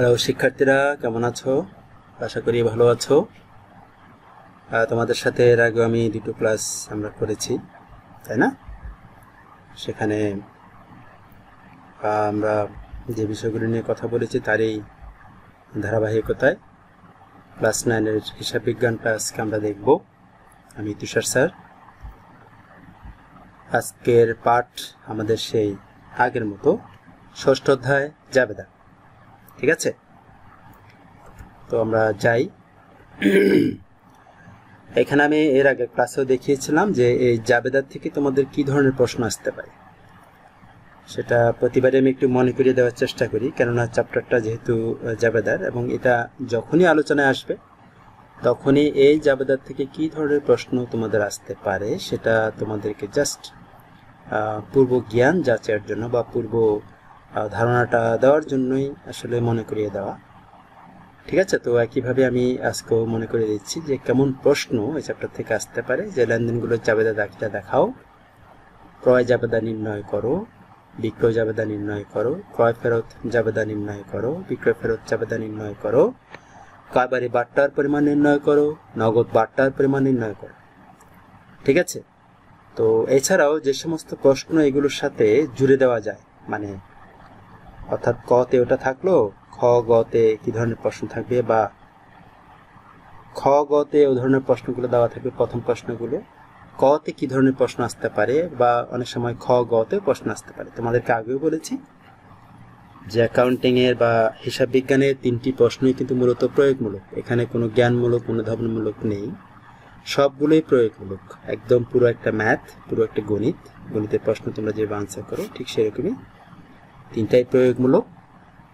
Hello, শিক্ষার্থীরা, কেমন আছো? আশা করি ভালো আছো। তোমাদের সাথে এর আগে আমি দুটো ক্লাস আমরা করেছি, তাই না? সেখানে আমরা যে বিষয়গুলি নিয়ে কথা বলেছি তারই ধারাবাহিকতায় ক্লাস নাইনের হিসাব বিজ্ঞানটা আজকে আমরা দেখব। আমি তুষার স্যার। আজকের পাঠ আমাদের সেই আগের মতো। ষষ্ঠ অধ্যায় জাবেদা। ঠিক আছে? তো আমরা যাই। এখানে আমি এর আগে ক্লাসেও দেখিয়েছিলাম যে এই জাবেদার থেকে তোমাদের কি ধরনের প্রশ্ন আসতে পারে। সেটা প্রতিবারে আমি একটু মনে করিয়ে দেওয়ার চেষ্টা করি, কেননা চ্যাপ্টারটা যেহেতু জাবেদার এবং এটা যখনই আলোচনায় আসবে, তখনই এই জাবেদার থেকে কি ধরনের প্রশ্ন তোমাদের আসতে পারে সেটা তোমাদেরকে জাস্ট পূর্ব জ্ঞান যাচাইয়ের জন্য বা পূর্ব ধারণাটা দেওয়ার জন্যই আসলে মনে করিয়ে দেওয়া। ঠিক আছে? তো একইভাবে আমি আজকেও মনে করে দিচ্ছি যে কেমন প্রশ্ন এই চ্যাপ্টার থেকে আসতে পারে যে লেনদেনগুলোর জাবেদা দাখিটা দেখাও, ক্রয় জাবেদা নির্ণয় করো, বিক্রয় জাবেদা নির্ণয় করো, ক্রয় ফেরত জাবেদা নির্ণয় করো, বিক্রয় ফেরত জাবেদা নির্ণয় করো, কারবারি বাট্টার পরিমাণ নির্ণয় করো, নগদ বাট্টার পরিমাণ নির্ণয় করো। ঠিক আছে? তো এছাড়াও যে সমস্ত প্রশ্ন এগুলোর সাথে জুড়ে দেওয়া যায় মানে অর্থাৎ কতে ওটা থাকল খ গতে কি ধরনের প্রশ্ন থাকবে বা খ গতে ও ধরনের প্রশ্নগুলো দেওয়া থাকবে প্রথম প্রশ্নগুলো। কতে কি ধরনের প্রশ্ন আসতে পারে বা অনেক সময় খ গতে প্রশ্ন আসতে পারে। তোমাদেরকে আগেও বলেছি যে অ্যাকাউন্টিং এর বা হিসাব বিজ্ঞানের তিনটি প্রশ্নই কিন্তু মূলত প্রয়োগমূলক। এখানে কোনো জ্ঞানমূলক, অনুধাবনমূলক নেই। সবগুলোই প্রয়োগমূলক। একদম পুরো একটা ম্যাথ পুরো একটা গণিত। গণিতের প্রশ্ন তোমরা যে আনসার করো, ঠিক সেরকমই তিনটাই প্রয়োগমূলক।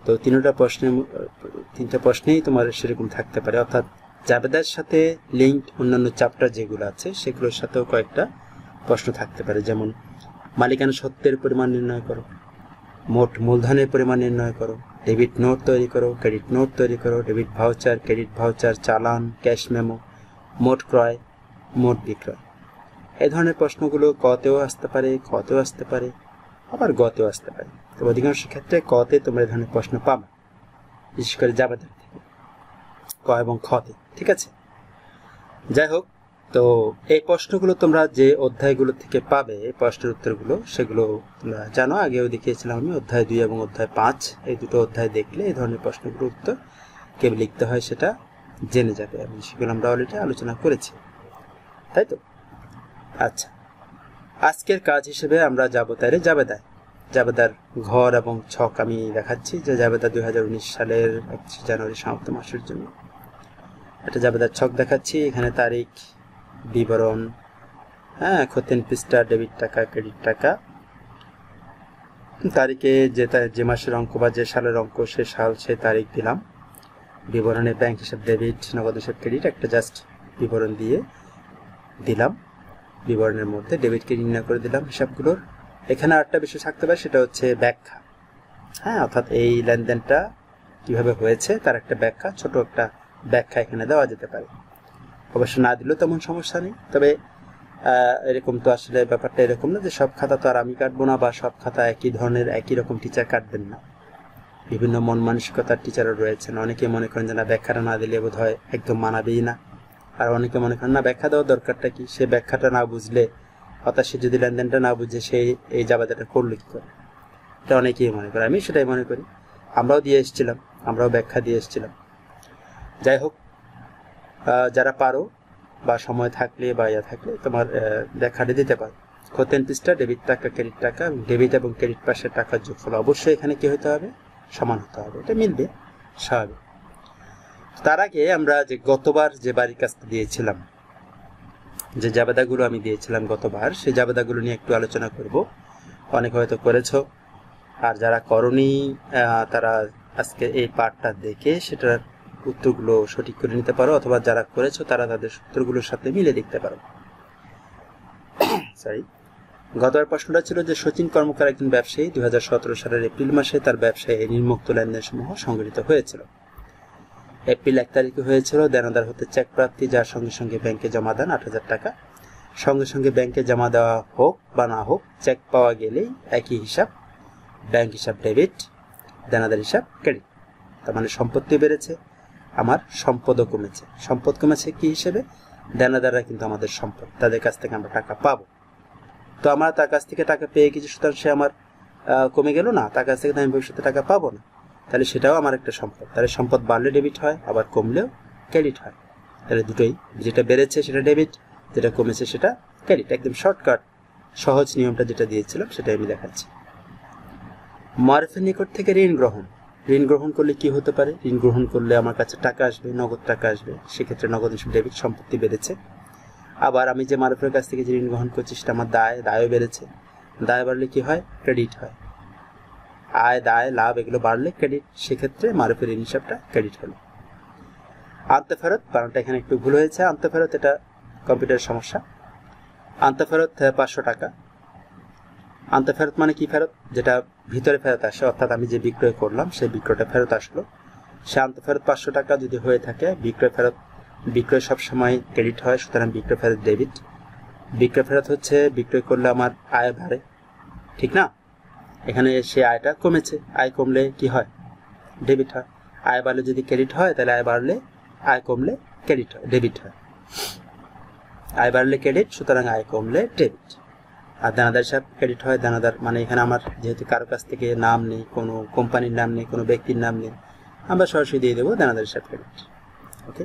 তো তিনটা প্রশ্নে, তিনটা প্রশ্নেই তোমার সেরকম থাকতে পারে। অর্থাৎ জাবেদার সাথে লিঙ্ক অন্যান্য চ্যাপ্টার যেগুলো আছে, সেগুলোর সাথেও কয়েকটা প্রশ্ন থাকতে পারে। যেমন, মালিকানা সত্যের পরিমাণ নির্ণয় করো। মোট মূলধনের পরিমাণ নির্ণয় করো। ডেবিট নোট তৈরি করো ক্রেডিট নোট তৈরি করো। ডেবিট ভাউচার ক্রেডিট ভাউচার চালান ক্যাশ মেমো মোট ক্রয়, মোট বিক্রয়। এই ধরনের প্রশ্নগুলো কতেও আসতে পারে কতেও আসতে পারে, আবার গতেও আসতে পারে। তো অধিকাংশ ক্ষেত্রে কতে তোমরা এই ধরনের প্রশ্ন পাবে। বিশেষ করে জাবেদার থেকে। ক এবং খতে ঠিক আছে? যাই হোক, তো এই প্রশ্নগুলো তোমরা যে অধ্যায়গুলো থেকে পাবে প্রশ্নের উত্তরগুলো, সেগুলো তোমরা জানো। আগেও দেখিয়েছিলাম আমি, অধ্যায় দুই এবং অধ্যায় পাঁচ। এই দুটো অধ্যায় দেখলে এই ধরনের প্রশ্নগুলোর উত্তর কেবল লিখতে হয় সেটা জেনে যাবে। এবং সেগুলো আমরা অলরেডি আলোচনা করেছি। তাই তো? আচ্ছা। আজকের কাজ হিসেবে আমরা যাব তাইলে জাবেদায় জাবেদার ঘর এবং ছক আমি দেখাচ্ছি, যে জাবেদা দুই হাজার উনিশ সালের একত্রিশ জানুয়ারি সমাপ্ত মাসের জন্য। এটা জাবেদার ছক দেখাচ্ছি, এখানে তারিখ, বিবরণ হ্যাঁ খতেন পৃষ্ঠা, ডেবিট টাকা, ক্রেডিট টাকা। তারিখে যে যে মাসের অঙ্ক বা যে সালের অঙ্ক, সে সাল, সে তারিখ দিলাম। বিবরণে ব্যাংক হিসাব, ডেবিট, নগদ হিসাব, ক্রেডিট, একটা জাস্ট বিবরণ দিয়ে দিলাম। বিবরণের মধ্যে ডেবিটকে নির্ণয় করে দিলাম হিসাবগুলোর। এখানে আরেকটা বিষয় থাকতে পারে, সেটা হচ্ছে ব্যাখ্যা। হ্যাঁ অর্থাৎ এই লেনদেনটা কীভাবে হয়েছে, তার একটা ব্যাখ্যা, ছোট একটা ব্যাখ্যা এখানে দেওয়া যেতে পারে। অবশ্য না দিলেও তেমন সমস্যা নেই, তবে এরকম তো আসলে ব্যাপারটা এরকম না যে সব খাতা তো আর আমি কাটবো না বা সব খাতা একই ধরনের, একই রকম টিচার কাটবেন না। বিভিন্ন মন মানসিকতার টিচারও রয়েছেন, অনেকে মনে করেন যে না, ব্যাখ্যাটা না দিলে বোধ হয় একদম মানাবেই না। আর অনেকে মনে করেন, না, ব্যাখ্যা দেওয়ার দরকারটা কি? সে ব্যাখ্যাটা না বুঝলে অর্থাৎ সে যদি লেনদেনটা না বুঝে সে এই জাবাদাটা করল কি করে? এটা অনেকেই মনে করে, আমি সেটাই মনে করি। আমরাও দিয়ে এসেছিলাম, আমরাও ব্যাখ্যা দিয়ে এসেছিলাম। যাই হোক যারা পারো বা সময় থাকলে বা ইয়া থাকলে তোমার দেখাটা দিতে পারো। খতেন পৃষ্ঠা ডেবিট টাকা ক্রেডিট টাকা ডেবিট এবং ক্রেডিট পাশের টাকার যোগফল অবশ্যই এখানে কি হতে হবে? সমান হতে হবে। এটা মিলবে, স্বাভাবিক। তার আগে আমরা যে গতবার যে বাড়ির কাজটা দিয়েছিলাম যে জাবেদাগুলো আমি দিয়েছিলাম গতবার, সেই জাবেদাগুলো নিয়ে একটু আলোচনা করব। অনেক হয়তো করেছ। আর যারা করনি তারা আজকে এই পার্টটা দেখে সেটার উত্তরগুলো সঠিক করে নিতে পারো, অথবা যারা করেছ, তারা তাদের সূত্রগুলোর সাথে মিলে দেখতে পারো। সরি গতবার প্রশ্নটা ছিল যে সচিন কর্মকার একজন ব্যবসায়ী, দুই হাজার সতেরো সালের এপ্রিল মাসে তার ব্যবসায় নির্মুক্ত লেনদেন সমূহ সংগঠিত হয়েছিল। এপ্রিল এক তারিখে হয়েছিল দেনাদার হতে চেক প্রাপ্তি, যার সঙ্গে সঙ্গে ব্যাংকে জমা দেন আট হাজার টাকা। সঙ্গে সঙ্গে ব্যাংকে জমা দেওয়া হোক বা না হোক চেক পাওয়া গেলেই একই হিসাব ব্যাংক হিসাব ডেবিট দেনাদার হিসাব ক্রেডিট তার মানে সম্পত্তি বেড়েছে, আমার সম্পদও কমেছে। সম্পদ কমেছে কি হিসেবে? দেনাদাররা কিন্তু আমাদের সম্পদ, তাদের কাছ থেকে আমরা টাকা পাবো। তো আমরা তার কাছ থেকে টাকা পেয়ে কিছু সুতরাং সে আমার কমে গেল না, তার কাছ থেকে আমি ভবিষ্যতে টাকা পাবো না। তাহলে সেটাও আমার একটা সম্পদ। তাহলে সম্পদ বাড়লে ডেবিট হয়, আবার কমলেও ক্রেডিট হয়। তাহলে দুটোই, যেটা বেড়েছে সেটা ডেবিট যেটা কমেছে সেটা ক্রেডিট একদম শর্টকাট সহজ নিয়মটা যেটা দিয়েছিলাম সেটাই আমি দেখাচ্ছি। মারফের নিকট থেকে ঋণ গ্রহণ। ঋণ গ্রহণ করলে কি হতে পারে? ঋণ গ্রহণ করলে আমার কাছে টাকা আসবে, নগদ টাকা আসবে, সেক্ষেত্রে নগদ ডেবিট সম্পত্তি বেড়েছে। আবার আমি যে মারফের কাছ থেকে যে ঋণ গ্রহণ করছি সেটা আমার দায়, দায়ও বেড়েছে। দায় বাড়লে কি হয়? ক্রেডিট হয়। আয়, দায়, লাভ এগুলো বাড়লে ক্রেডিট সেক্ষেত্রে মারুফের ঋণ হিসাবটা ক্রেডিট হলো। আনতে ফেরত কারণটা এখানে একটু ভুল হয়েছে। আনতে ফেরত, এটা কম্পিউটারের সমস্যা। আনতে ফেরত পাঁচশো টাকা। আনতে ফেরত মানে কি ফেরত? যেটা ভিতরে ফেরত আসে, অর্থাৎ আমি যে বিক্রয় করলাম, সেই বিক্রয়টা ফেরত আসলো। সে আনতে ফেরত পাঁচশো টাকা যদি হয়ে থাকে, বিক্রয় ফেরত, বিক্রয় সবসময় ক্রেডিট হয়, সুতরাং বিক্রয় ফেরত ডেবিট বিক্রয় ফেরত হচ্ছে, বিক্রয় করলে আমার আয় বাড়ে। ঠিক না? এখানে সে আয়টা কমেছে। আয় কমলে কি হয়? ডেবিট হয়। আয় বাড়লে যদি ক্রেডিট হয়, তাহলে আয় বাড়লে, আয় কমলে ক্রেডিট হয় ডেবিট হয়। আয় বাড়লে ক্রেডিট সুতরাং আয় কমলে ডেবিট আর দানাদার হিসাব ক্রেডিট হয়, দানাদার মানে এখানে আমার যেহেতু কারও কাছ থেকে নাম নেই, কোনো কোম্পানির নাম নেই, কোনো ব্যক্তির নাম নেই, আমরা সরাসরি দিয়ে দেবো দানাদার হিসাব ক্রেডিট ওকে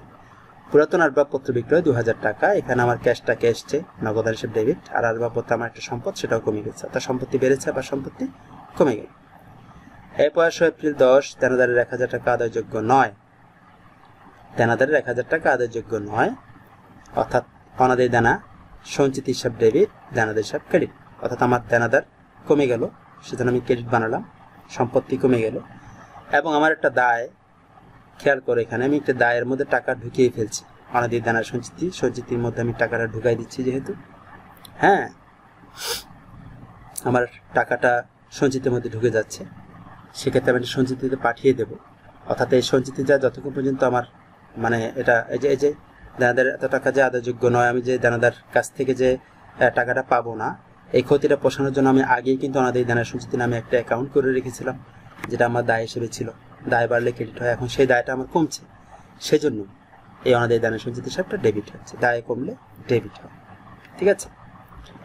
পুরাতন আসবাবপত্র বিক্রয় দু হাজার টাকা। এখানে আমার ক্যাশ টাকা এসছে? নগদান হিসেবে ডেবিট। আর আসবাবপত্র আমার একটা সম্পদ, সেটাও কমে গেছে। অর্থাৎ সম্পত্তি বেড়েছে, আবার সম্পত্তি কমে গেল। এই পয়সা এপ্রিল দশ তেনাদারের এক হাজার টাকা আদায়যোগ্য নয়। তেনাদারের এক হাজার টাকা আদায়যোগ্য নয়। অর্থাৎ অনাদায় দানা, সঞ্চিত হিসাব ডেবিট দানাদের হিসাব ক্রেডিট। অর্থাৎ আমার দানাদার কমে গেল, সেজন্য আমি ক্রেডিট বানালাম। সম্পত্তি কমে গেল। এবং আমার একটা দায় খেয়াল করে এখানে, আমি একটা দায়ের মধ্যে টাকা ঢুকিয়ে ফেলছি। অনাদির দানার সঞ্চিতি, সঞ্চিতির মধ্যে আমি টাকাটা ঢুকাই দিচ্ছি যেহেতু। হ্যাঁ? আমার টাকাটা সঞ্চিতের মধ্যে ঢুকে যাচ্ছে। সেক্ষেত্রে আমি সঞ্চিতিতে পাঠিয়ে দেব। অর্থাৎ এই সঞ্চিতি যা যতক্ষণ পর্যন্ত আমার মানে এটা, এই যে এই যে দানাদার এত টাকা যে আদাযোগ্য নয়, আমি যে দানাদার কাছ থেকে যে টাকাটা পাবো না, এই ক্ষতিটা পোষানোর জন্য আমি আগেই কিন্তু অনাদায়ী দানা সঞ্চিতি নামে একটা অ্যাকাউন্ট করে রেখেছিলাম। যেটা আমার দায় হিসেবে ছিল। দায় বাড়লে ক্রেডিট হয়। এখন সেই দায়টা আমার কমছে। সেজন্য এই অনাদায়ী দানের সঞ্চিত হিসাবটা ডেবিট হচ্ছে, দায় কমলে ডেবিট হয়। ঠিক আছে?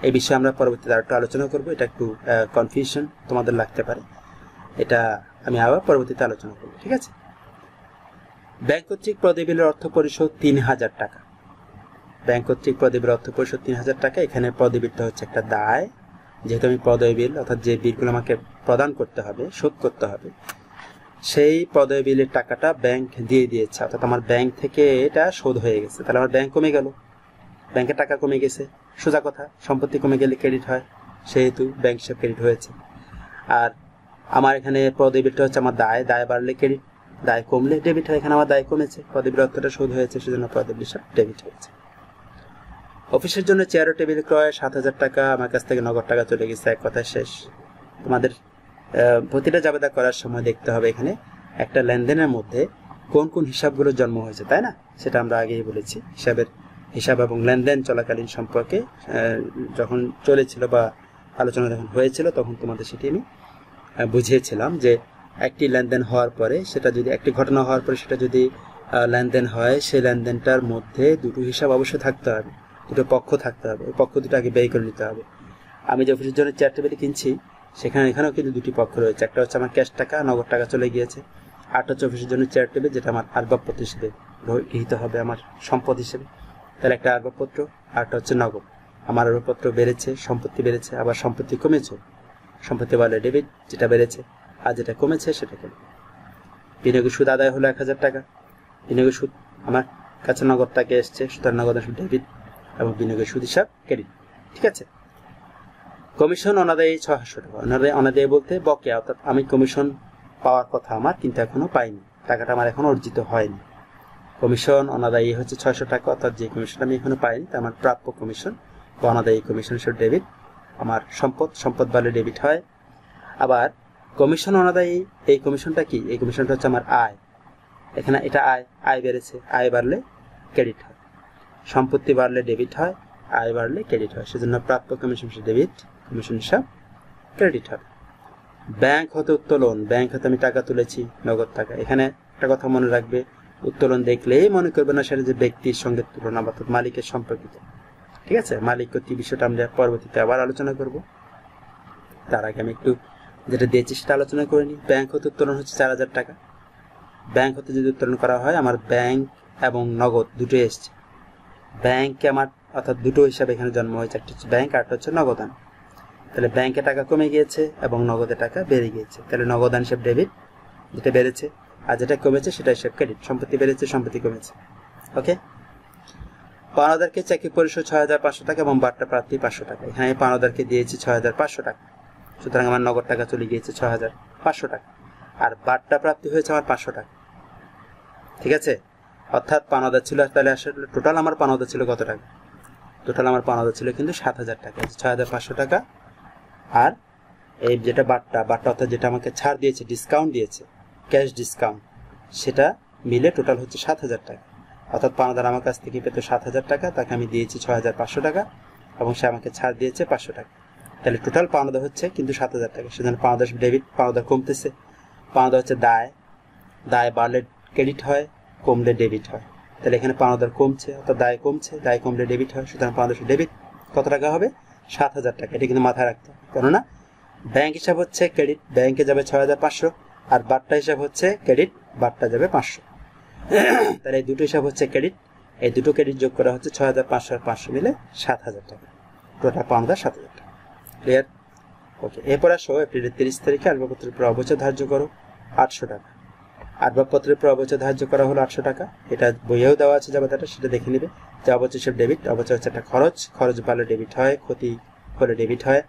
এই বিষয়ে আমরা পরবর্তীতে আরেকটু আলোচনা করব। এটা একটু কনফিউশন তোমাদের লাগতে পারে। এটা আমি আবার পরবর্তীতে আলোচনা করব। ঠিক আছে? ব্যাংক কর্তৃক প্রদেবিলের অর্থ পরিশোধ তিন হাজার টাকা। ব্যাংক কর্তৃক প্রদেবের অর্থ পরিশোধ তিন হাজার টাকা। এখানে প্রদেবিলটা হচ্ছে একটা দায়। যেহেতু আমি প্রদয় বিল, অর্থাৎ যে বিলগুলো আমাকে প্রদান করতে হবে, শোধ করতে হবে, সেই প্রদয় বিলের টাকাটা ব্যাংক দিয়ে দিয়েছে। অর্থাৎ আমার ব্যাংক থেকে এটা শোধ হয়ে গেছে। তাহলে আমার ব্যাংক কমে গেল। ব্যাংকের টাকা কমে গেছে। সোজা কথা, সম্পত্তি কমে গেলে ক্রেডিট হয়, সেহেতু ব্যাংক হিসাব ক্রেডিট হয়েছে। আর আমার এখানে প্রদয় বিলটা হচ্ছে আমার দায়। দায় বাড়লে ক্রেডিট দায় কমলে ডেবিট হয়। এখানে আমার দায় কমেছে। প্রদীপের অর্থটা শোধ হয়েছে, সেজন্য প্রদীপ হিসাব ডেবিট হয়েছে। অফিসের জন্য চেয়ার টেবিল ক্রয় সাত হাজার টাকা, আমার কাছ থেকে নগদ টাকা চলে গেছে, এক কথা শেষ। তোমাদের প্রতিটা জাবেদা করার সময় দেখতে হবে এখানে একটা লেনদেনের মধ্যে কোন কোন হিসাবগুলো জন্ম হয়েছে, তাই না? সেটা আমরা আগেই বলেছি। হিসাবের হিসাব এবং লেনদেন চলাকালীন সম্পর্কে যখন চলেছিল বা আলোচনা যখন হয়েছিল, তখন তোমাদের সেটি আমি বুঝিয়েছিলাম যে একটি লেনদেন হওয়ার পরে সেটা যদি, একটি ঘটনা হওয়ার পরে সেটা যদি লেনদেন হয়, সেই লেনদেনটার মধ্যে দুটো হিসাব অবশ্যই থাকতে হবে। দুটো পক্ষ থাকতে হবে, ওই পক্ষ দুটো আগে ব্যয় করে নিতে হবে। আমি যে অফিসের জন্য চেয়ার টেবিল কিনছি, সেখানে এখানেও কিন্তু দুটি পক্ষ রয়েছে। একটা হচ্ছে আমার ক্যাশ টাকা, নগদ টাকা চলে গিয়েছে। আটটা হচ্ছে অফিসের জন্য চেয়ার টেবিল যেটা আমার আসবাবপত্র হিসেবে গৃহীত হবে আমার সম্পদ হিসেবে। তাহলে একটা আসবাবপত্র আরটা হচ্ছে নগদ। আমার আসবাবপত্র বেড়েছে, সম্পত্তি বেড়েছে, আবার সম্পত্তি কমেছে। সম্পত্তি বলে ডেবিট যেটা বেড়েছে, আর যেটা কমেছে, সেটা কেন বিনিয়োগের সুদ আদায় হলো এক হাজার টাকা। বিনিয়োগের সুদ, আমার কাছে নগদ টাকা এসছে, সুতরাং নগদ ডেবিট এবং বিনিয়োগের সুদ হিসাব ক্রেডিট। ঠিক আছে? কমিশন অনাদায়ী ছয়শো টাকা। অনাদায়ী বলতে বকেয়া, অর্থাৎ আমি কমিশন পাওয়ার কথা আমার, কিন্তু এখনও পাইনি। টাকাটা আমার এখনও অর্জিত হয়নি। কমিশন অনাদায়ী হচ্ছে ছয়শো টাকা, অর্থাৎ যে কমিশন আমি এখনও পাইনি তা আমার প্রাপ্য কমিশন বা অনাদায়ী কমিশন হিসেবে ডেবিট আমার সম্পদ সম্পদ বাড়লে ডেবিট হয়। আবার কমিশন অনাদায়ী, এই কমিশনটা কি? এই কমিশনটা হচ্ছে আমার আয়। এখানে এটা আয় আয় বেড়েছে। আয় বাড়লে ক্রেডিট হয়। সম্পত্তি বাড়লে ডেবিট হয়, আয় বাড়লে ক্রেডিট হয়। সেজন্য প্রাপ্য কমিশন ডেবিট কমিশন হিসাব ক্রেডিট হবে। ব্যাংক হতে উত্তোলন। ব্যাংক হতে আমি টাকা তুলেছি, নগদ টাকা। এখানে একটা কথা মনে রাখবে, উত্তোলন দেখলেই মনে করবে না সেটা যে ব্যক্তির সঙ্গে তুলনা বা মালিকের সম্পর্কিত। ঠিক আছে? মালিক কর্তৃক বিষয়টা আমরা পরবর্তীতে আবার আলোচনা করব। তার আগে আমি একটু যেটা দিয়েছি সেটা আলোচনা করে নিই। ব্যাংক হতে উত্তোলন হচ্ছে চার হাজার টাকা। ব্যাংক হতে যদি উত্তোলন করা হয়, আমার ব্যাংক এবং নগদ দুটোই এসছে। ব্যাংকে আমার, অর্থাৎ দুটো হিসাবে এখানে জন্ম হয়েছে, একটা হচ্ছে ব্যাংক আরটা হচ্ছে নগদান। তাহলে ব্যাংকে টাকা কমে গিয়েছে এবং নগদে টাকা বেড়ে গিয়েছে। তাহলে নগদান হিসাব ডেবিট যেটা বেড়েছে, আর যেটা কমেছে সেটা হিসাব ক্রেডিট। সম্পত্তি বেড়েছে, সম্পত্তি কমেছে। ওকে? পাওনাদারকে চাকরি পরিশোধ ছয় হাজার পাঁচশো টাকা এবং বাট্টা প্রার্থী পাঁচশো টাকা। এখানে আমি পাওনাদারকে দিয়েছি ছয় হাজার পাঁচশো টাকা। সুতরাং আমার নগদ টাকা চলে গিয়েছে ছয় হাজার পাঁচশো টাকা। আর বাট্টা প্রাপ্তি হয়েছে আমার পাঁচশো টাকা। ঠিক আছে? অর্থাৎ পাওনাদার ছিল, তাহলে আসলে টোটাল আমার পাওনাদার ছিল কত টাকা? টোটাল আমার পাওনাদার ছিল কিন্তু সাত হাজার টাকা ছয় হাজার পাঁচশো টাকা। আর এই যেটা বাট্টা বাট্টা অর্থাৎ যেটা আমাকে ছাড় দিয়েছে ডিসকাউন্ট দিয়েছে ক্যাশ ডিসকাউন্ট সেটা মিলে টোটাল হচ্ছে সাত হাজার টাকা। অর্থাৎ পাওনাদার আমার কাছ থেকে পেতো সাত হাজার টাকা, তাকে আমি দিয়েছি ছয় হাজার পাঁচশো টাকা, এবং সে আমাকে ছাড় দিয়েছে পাঁচশো টাকা। তাহলে টোটাল পাওনাদার হচ্ছে কিন্তু সাত হাজার টাকা, সেজন্য পাওনাদার ডেবিট পাওনাদার কমতেছে। পাওনাদার হচ্ছে দায় দায় বাড়লে ক্রেডিট হয় কমলে ডেবিট হয়। তাহলে এখানে পাওনাদার কমছে, অর্থাৎ দায় কমছে, দায় কমলে ডেবিট হয়, সুতরাং পাওনাদার ডেবিট কত টাকা হবে? সাত হাজার টাকা। এটা কিন্তু মাথায় রাখতে হবে। কেননা ব্যাংক হিসাব হচ্ছে ক্রেডিট ব্যাংকে যাবে ছয় হাজার পাঁচশো, আর বাট্টা হিসাব হচ্ছে ক্রেডিট বাট্টা যাবে পাঁচশো। তাহলে এই দুটো হিসাব হচ্ছে ক্রেডিট এই দুটো ক্রেডিট যোগ করা হচ্ছে ছয় হাজার পাঁচশো আর পাঁচশো মিলে সাত হাজার টাকা। টোটাল পাওনাদার সাত হাজার টাকা। ক্লিয়ার ওকে এরপর আসো, এপ্রিলের তিরিশ তারিখে আসবাবপত্রের উপর অবচয় ধার্য করো। আটশো টাকা। আসবাবপত্রের উপর অবচয় ধার্য করা হলো আটশো টাকা। এটা বইয়েও দেওয়া আছে যাবাতাটা সেটা দেখে নেবে। যে অবচয় সব ডেবিট অবচয় হচ্ছে একটা খরচ। খরচ বাড়লে ডেবিট হয়, ক্ষতি হলে ডেবিট হয়।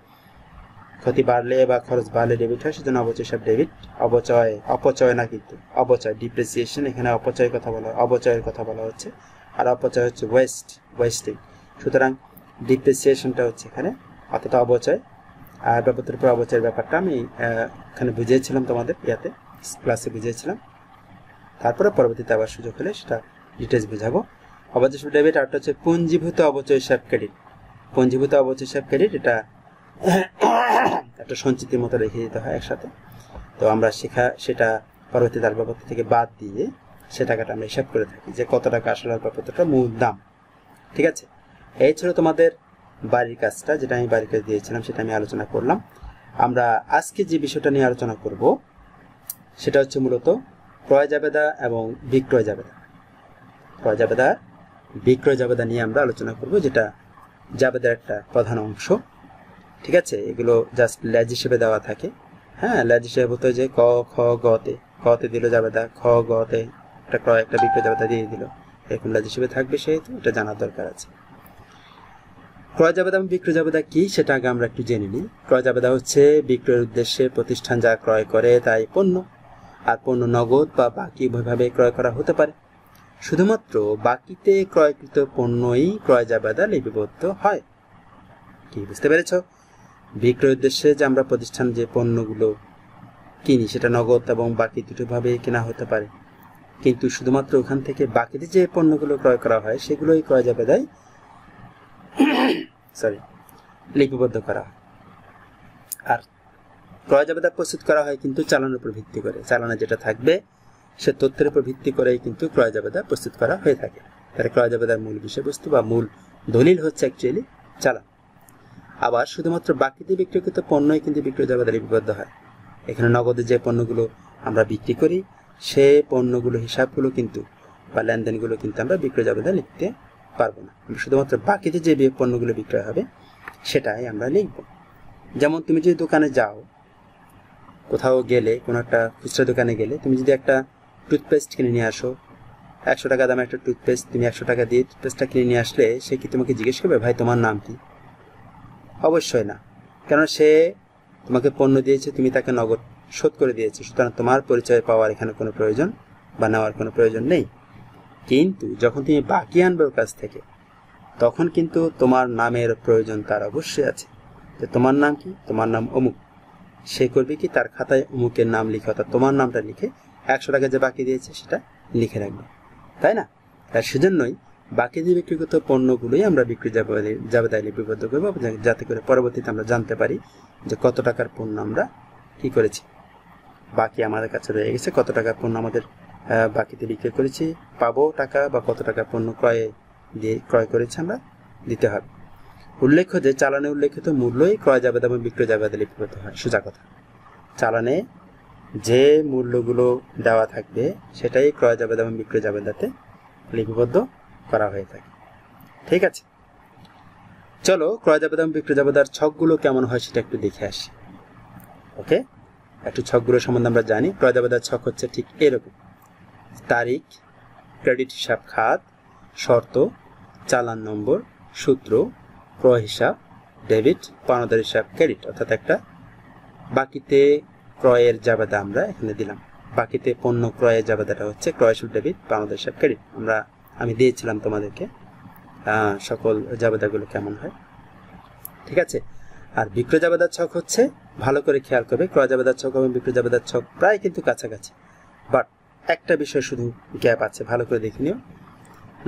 ক্ষতি বাড়লে বা খরচ বাড়লে ডেবিট হয়, সেজন্য অবচয় সব ডেবিট অবচয় অপচয় না কিন্তু অবচয় ডিপ্রিসিয়েশন এখানে অপচয়ের কথা বলা অবচয়ের কথা বলা হচ্ছে। আর অপচয় হচ্ছে ওয়েস্ট ওয়েস্টিং সুতরাং ডিপ্রিসিয়েশনটা হচ্ছে এখানে অতটা অবচয় আর ব্যাপারটার উপর অবচয়ের ব্যাপারটা আমি এখানে বুঝিয়েছিলাম তোমাদের ইয়াতে ক্লাসে বুঝিয়েছিলাম। তারপরে পরবর্তীতে আবার সুযোগ হলে সেটা ডিটেলস বোঝাবো। অবচয় হিসাব ডেবিট আরটা হচ্ছে পুঞ্জীভূত অবচয় হিসাব ক্রেডিট পুঞ্জীভূত অবচয় হিসাব ক্রেডিট এটা একটা সঞ্চিতির মতো রেখে দিতে হয় একসাথে। তো আমরা শেখা, সেটা পরবর্তী আসবাবপত্র থেকে বাদ দিয়ে সে টাকাটা আমরা হিসাব করে থাকি যে কত টাকা আসলে আসবাবপত্রটা মূল দাম। ঠিক আছে? এই ছিল তোমাদের বাড়ির কাজটা, যেটা আমি বাড়ির কাজ দিয়েছিলাম, সেটা আমি আলোচনা করলাম। আমরা আজকে যে বিষয়টা নিয়ে আলোচনা করব, সেটা হচ্ছে মূলত ক্রয় জাবেদা এবং বিক্রয় জাবেদা। ক্রয় জাবেদা, বিক্রয় জাবেদা নিয়ে আমরা আলোচনা করব, যেটা জাবেদার একটা প্রধান অংশ। ঠিক আছে? এগুলো জাস্ট ল্যাজ হিসেবে দেওয়া থাকে। হ্যাঁ ল্যাজ হিসেবে বলতে যে ক, খ গতে কতে দিল জাবেদা, খ গতে একটা ক্রয়, একটা বিক্রয় জাবেদা দিয়ে দিল। এরকম ল্যাজ হিসেবে থাকবে সেহেতু, এটা জানার দরকার আছে। ক্রয় জাবেদা এবং বিক্রয় জাবেদা কি, সেটা আগে আমরা একটু জেনে নিই। ক্রয় জাবেদা হচ্ছে বিক্রয়ের উদ্দেশ্যে প্রতিষ্ঠান যা ক্রয় করে তাই পণ্য। আর পণ্য নগদ বা বাকি উভয়ভাবে ক্রয় করা হতে পারে। শুধুমাত্র বাকিতে ক্রয়কৃত পণ্যই ক্রয় জাবেদা লিপিবদ্ধ হয়। কি, বুঝতে পেরেছ? বিক্রয় উদ্দেশ্যে যে আমরা প্রতিষ্ঠান যে পণ্যগুলো কিনি, সেটা নগদ এবং বাকি দুটোভাবে কেনা হতে পারে। কিন্তু শুধুমাত্র ওখান থেকে বাকিতে যে পণ্যগুলো ক্রয় করা হয়, সেগুলোই ক্রয় জাবেদায় সরি লিপিবদ্ধ করা হয়। আর ক্রয় জাবেদা প্রস্তুত করা হয় কিন্তু চালানোর উপর ভিত্তি করে। চালানো যেটা থাকবে, সে তথ্যের উপর ভিত্তি করেই কিন্তু ক্রয় প্রস্তুত করা হয়ে থাকে। তাহলে ক্রয় মূল বিষয়বস্তু বা মূল দলিল হচ্ছে অ্যাকচুয়ালি চালান। আবার শুধুমাত্র বাকিতে বিক্রিকৃত পণ্যই কিন্তু বিক্রয় জাবেদা লিপিবদ্ধ হয়। এখানে নগদে যে পণ্যগুলো আমরা বিক্রি করি, সে পণ্যগুলো হিসাবগুলো কিন্তু বা লেনদেনগুলো কিন্তু আমরা বিক্রয় জাবেদা লিখতে পারব না। শুধুমাত্র বাকিতে যে পণ্যগুলো বিক্রয় হবে, সেটাই আমরা লিখব। যেমন তুমি যদি দোকানে যাও কোথাও গেলে, কোনো একটা খুচরা দোকানে গেলে, তুমি যদি একটা টুথপেস্ট কিনে নিয়ে আসো, একশো টাকা দামে একটা টুথপেস্ট তুমি একশো টাকা দিয়ে টুথপেস্টটা কিনে নিয়ে আসলে সে কি তোমাকে জিজ্ঞেস করবে, ভাই, তোমার নাম কি? অবশ্যই না। কেননা সে তোমাকে পণ্য দিয়েছে, তুমি তাকে নগদ শোধ করে দিয়েছে, সুতরাং তোমার পরিচয় পাওয়ার এখানে কোনো প্রয়োজন বা নেওয়ার কোনো প্রয়োজন নেই। কিন্তু যখন তুমি বাকি আনবে ওর কাছ থেকে, তখন কিন্তু তোমার নামের প্রয়োজন তার অবশ্যই আছে। যে তোমার নাম কি? তোমার নাম অমুক। সে করবে কি? তার খাতায় অমুকের নাম লিখে, অর্থাৎ তোমার নামটা লিখে একশো টাকা যে বাকি দিয়েছে সেটা লিখে রাখবে। তাই না? তাই সেজন্যই বাকি যে বিক্রিগত পণ্যগুলোই আমরা বিক্রি যাবে জাবেদায় লিপিবদ্ধ করব, যাতে করে পরবর্তীতে আমরা জানতে পারি যে কত টাকার পণ্য আমরা কি করেছি। বাকি আমাদের কাছে রয়ে গেছে কত টাকার পণ্য আমাদের বাকিতে বিক্রি করেছি, পাবো টাকা বা কত টাকা পণ্য ক্রয়ে দিয়ে ক্রয় করেছি আমরা, দিতে হবে। উল্লেখ্য যে, চালানে উল্লেখিত মূল্যই ক্রয় জাবেদ এবং বিক্রয় জাবেদে লিপিবদ্ধ হয়। সোজা কথা। চালানে যে মূল্যগুলো দেওয়া থাকবে, সেটাই ক্রয় জাবেদ এবং বিক্রয় জাবেদাতে লিপিবদ্ধ করা হয়ে থাকে। ঠিক আছে? চলো, ক্রয় জাবেদ এবং বিক্রয় জাবেদার ছকগুলো কেমন হয় সেটা একটু দেখে আসি। ওকে? একটু ছকগুলো সম্বন্ধে আমরা জানি, ক্রয় জাবেদার ছক হচ্ছে ঠিক এরকম। তারিখ, ক্রেডিট হিসাব খাত, শর্ত, চালান নম্বর, সূত্র ক্রয় হিসাব ডেবিট, পাওনাদার হিসাব, ক্রেডিট, অর্থাৎ একটা বাকিতে ক্রয়ের জাবেদা আমরা এখানে দিলাম। বাকিতে পণ্য ক্রয়ের জাবেদাটা হচ্ছে ক্রয় শুল্ক ডেবিট, পাওনাদার হিসাব, ক্রেডিট। আমরা, আমি দিয়েছিলাম তোমাদেরকে সকল জাবেদাগুলো কেমন হয়। ঠিক আছে? আর বিক্রয় জাবেদার ছক হচ্ছে, ভালো করে খেয়াল করবে, ক্রয় জাবেদার ছক এবং বিক্রয় জাবেদার ছক প্রায় কিন্তু কাছাকাছি। বাট একটা বিষয় শুধু গ্যাপ আছে, ভালো করে দেখে নিও।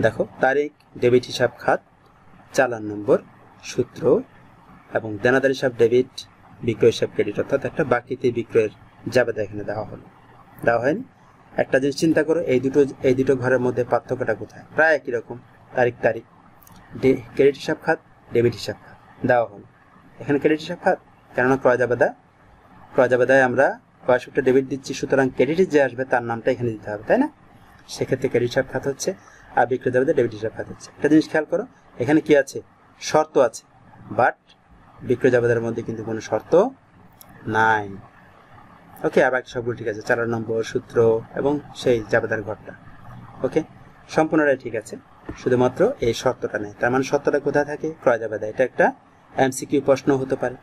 দেখো, তারিখ, ডেবিট হিসাব খাত, চালান নম্বর সূত্র এবং দেনাদার হিসাব ডেবিট বিক্রয় হিসাব ক্রেডিট, অর্থাৎ একটা বাকিতে বিক্রয়ের জাবেদা এখানে দেওয়া হলো। দেওয়া হয়নি? একটা জিনিস চিন্তা করো, এই দুটো এই দুটো ঘরের মধ্যে পার্থক্যটা কোথায়? প্রায় একই রকম, তারিখ তারিখ। ক্রেডিট হিসাব খাত, ডেবিট হিসাব খাত। দেওয়া হলো। এখানে ক্রেডিট হিসাব খাত, কেননা ক্রয় জাবেদা। ক্রয় জাবেদায় আমরা সূত্রে ডেবিট দিচ্ছি, সুতরাং ক্রেডিটে যে আসবে তার নামটা এখানে দিতে হবে, তাই না? সেক্ষেত্রে ক্রেডিট হিসাব খাত হচ্ছে, আর বিক্রয় জাবেদা ডেবিট হিসাব খাত হচ্ছে। একটা জিনিস খেয়াল করো, এখানে কি আছে? শর্ত আছে। বাট বিক্রয় জাবেদার মধ্যে কিন্তু কোনো শর্ত নাই। ওকে আর বাকি সবগুলো ঠিক আছে। চালার নম্বর সূত্র এবং সেই জাবেদার ঘরটা। ওকে সম্পূর্ণটাই ঠিক আছে। শুধুমাত্র এই শর্তটা নেই। তার মানে শর্তটা কোথায় থাকে? ক্রয় জাবেদা এটা একটা এমসিকিউ প্রশ্ন হতে পারে।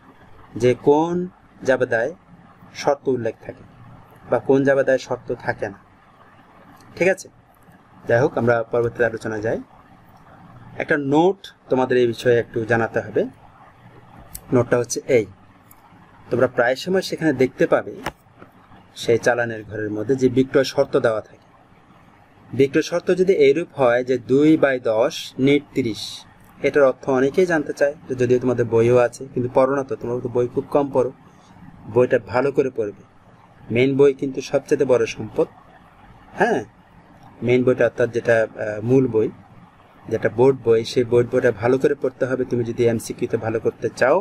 যে কোন জাবেদায় শর্ত উল্লেখ থাকে বা কোন জাবেদায় শর্ত থাকে না। ঠিক আছে? যাই হোক, আমরা পরবর্তী আলোচনা যাই। একটা নোট তোমাদের এই বিষয়ে একটু জানাতে হবে। নোটটা হচ্ছে এই। তোমরা প্রায় সময় সেখানে দেখতে পাবে সেই চালানের ঘরের মধ্যে যে বিক্রয় শর্ত দেওয়া থাকে। বিক্রয় শর্ত যদি এইরূপ হয় যে দুই বাই দশ নেট তিরিশ, এটার অর্থ অনেকেই জানতে চায় যদিও তোমাদের বইও আছে, কিন্তু পড়ো না তো, তোমরা তো বই খুব কম পড়ো। বইটা ভালো করে পড়বে। মেন বই কিন্তু সবচেয়ে বড় সম্পদ। হ্যাঁ? মেন বইটা অর্থাৎ যেটা মূল বই। যেটা বোর্ড বই, সেই বোর্ড বইটা ভালো করে পড়তে হবে। তুমি যদি এমসিকিউতে ভালো করতে চাও,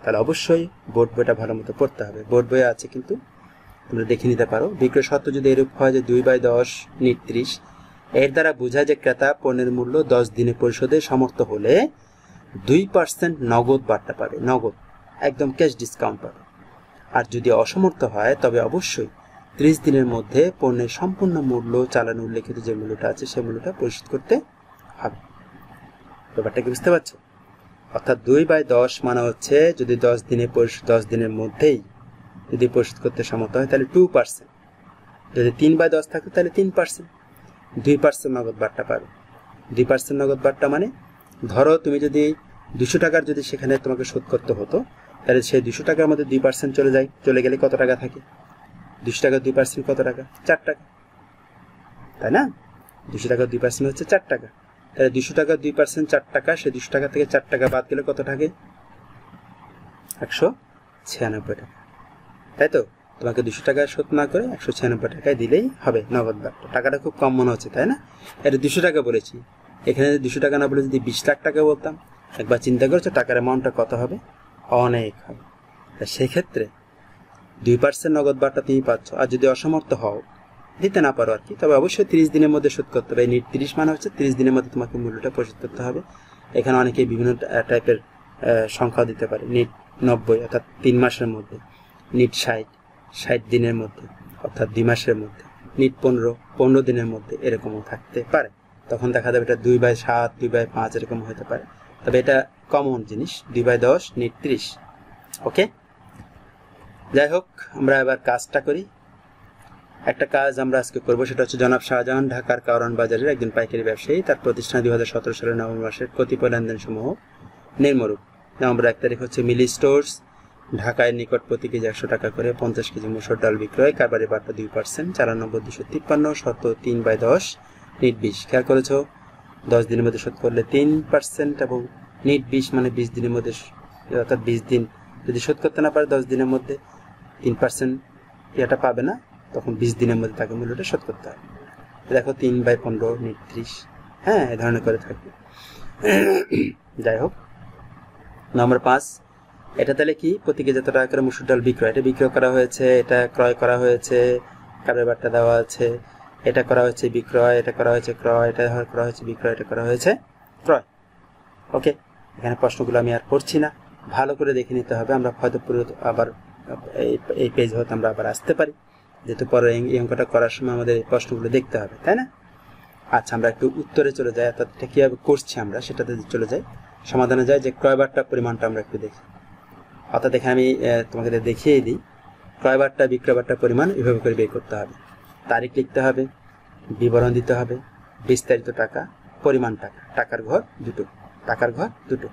তাহলে অবশ্যই বোর্ড বইটা ভালো মতো পড়তে হবে। বোর্ড বইয়ে আছে কিন্তু, তোমরা দেখে নিতে পারো। বিক্রয় শর্ত যদি এরূপ হয় যে দুই বাই দশ নির্ত্রিশ এর দ্বারা বোঝায় যে ক্রেতা পণ্যের মূল্য দশ দিনে পরিশোধে সমর্থ হলে দুই পার্সেন্ট নগদ বার্তা পাবে, নগদ, একদম ক্যাশ ডিসকাউন্ট পাবে। আর যদি অসমর্থ হয়, তবে অবশ্যই ত্রিশ দিনের মধ্যে পণ্যের সম্পূর্ণ মূল্য চালানো উল্লেখিত যে মূল্যটা আছে সেই মূল্যটা পরিশোধ করতে হবে ব্যাপারটা কি বুঝতে পারছ? অর্থাৎ দুই বাই দশ মানে হচ্ছে যদি দশ দিনে পরিশোধ, দশ দিনের মধ্যেই যদি পরিশোধ করতে সমর্থ হয়, তাহলে টু পার্সেন্ট যদি তিন বাই দশ থাকে, তাহলে তিন পার্সেন্ট দুই পার্সেন্ট নগদ বারটা পাবে। দুই পার্সেন্ট নগদ বারটা মানে ধরো তুমি যদি দুশো টাকার যদি সেখানে তোমাকে শোধ করতে হতো, তাহলে সেই দুশো টাকার মধ্যে দুই পার্সেন্ট চলে যায়। চলে গেলে কত টাকা থাকে? দুশো টাকা দুই পার্সেন্ট কত টাকা? চার টাকা। তাই না? দুশো টাকা দুই পার্সেন্ট হচ্ছে চার টাকা। তাহলে দুশো টাকা দুই পার্সেন্ট চার টাকা, সে দুশো টাকা থেকে চার টাকা বাদ গেলে কত থাকে? একশো ছিয়ানব্বই টাকা। তাই তো? তোমাকে দুশো টাকা শোধ না করে একশো ছিয়ানব্বই টাকায় দিলেই হবে নগদ বারটা টাকাটা খুব কম মনে হচ্ছে, তাই না? এটা দুশো টাকা বলেছি। এখানে যদি দুশো টাকা না বলে যদি বিশ লাখ টাকা বলতাম, একবার চিন্তা করছ টাকার অ্যামাউন্টটা কত হবে? অনেক হবে। সেক্ষেত্রে দুই পার্সেন্ট নগদ বারটা তুমি পাচ্ছ। আর যদি অসমর্থ হও দিতে না পারো আর কি। তবে অবশ্যই তিরিশ দিনের মধ্যে শোধ করতে হবে। নিট তিরিশ মানে হচ্ছে তিরিশ দিনের মধ্যে তোমাকে মূল্যটা পরিশোধ করতে হবে। এখানে অনেকে বিভিন্ন টাইপের সংখ্যা দিতে পারে। নিট নব্বই, অর্থাৎ তিন মাসের মধ্যে। নিট ষাট ষাট দিনের মধ্যে, অর্থাৎ দুই মাসের মধ্যে। নিট পনেরো পনেরো দিনের মধ্যে এরকমও থাকতে পারে। তখন দেখা যাবে এটা দুই বাই সাত, দুই বাই পাঁচ এরকম হতে পারে। তবে এটা কমন জিনিস, দুই বাই দশ, নিট ত্রিশ। ওকে যাই হোক, আমরা এবার কাজটা করি। একটা কাজ আমরা আজকে করব, সেটা হচ্ছে জনাব শাহজাহান ঢাকার কারণ বাজারের একজন পাইকারি ব্যবসায়ী। তার প্রতিষ্ঠান দুই হাজার সতেরো সালের নভেম্বর মাসের কতিপয় লেনদেন সমূহ নির্মরূপ নভেম্বর এক তারিখ হচ্ছে মিলি স্টোর্স, ঢাকায় নিকট প্রতি কেজি একশো টাকা করে পঞ্চাশ কেজি মুসুর ডাল বিক্রয়, কারবারি বার্তা দুই পার্সেন্ট চারানব্বই দুশো তিপ্পান্ন শত তিন বাই দশ, নিট বিশ। খেয়াল করেছ? দশ দিনের মধ্যে শোধ করলে তিন পার্সেন্ট এবং নিট বিশ মানে বিশ দিনের মধ্যে অর্থাৎ বিশ দিন। যদি শোধ করতে না পারে দশ দিনের মধ্যে, তিন পার্সেন্ট ইয়েটা পাবে না। তখন বিশ দিনের মধ্যে তাকে মূল্যটা শোধ করতে হবে দেখো তিন বাই পনেরো ত্রিশ। হ্যাঁ এ ধরনের করে থাকবে। যাই হোক নম্বর পাঁচ। এটা তাহলে কি? প্রতি কেজি যত টাকা করে মুসুর ডাল বিক্রয়, এটা বিক্রয় করা হয়েছে, এটা ক্রয় করা হয়েছে কারোর বার্তা দেওয়া আছে, এটা করা হয়েছে বিক্রয়, এটা করা হয়েছে ক্রয়, এটা করা হয়েছে বিক্রয়, এটা করা হয়েছে ক্রয়। ওকে এখানে প্রশ্নগুলো আমি আর করছি না। ভালো করে দেখে নিতে হবে, আমরা হয়তো পুরো আবার এই পেজ হয়তো আমরা আবার আসতে পারি। যেহেতু পরে এই অঙ্কটা করার সময় আমাদের প্রশ্নগুলো দেখতে হবে, তাই না? আচ্ছা আমরা একটু উত্তরে চলে যাই, অর্থাৎ এটা কীভাবে করছি আমরা সেটাতে চলে যাই। সমাধানে যাই যে ক্রয়বারটা পরিমাণটা আমরা একটু দেখি। অর্থাৎ এখানে আমি তোমাকে দেখিয়ে দিই, ক্রয়বারটা বিক্রয়বারটা পরিমাণ এভাবে করে বের করতে হবে। তারিখ লিখতে হবে, বিবরণ দিতে হবে, বিস্তারিত টাকা, পরিমাণ টাকা, টাকার ঘর দুটো, টাকার ঘর দুটো,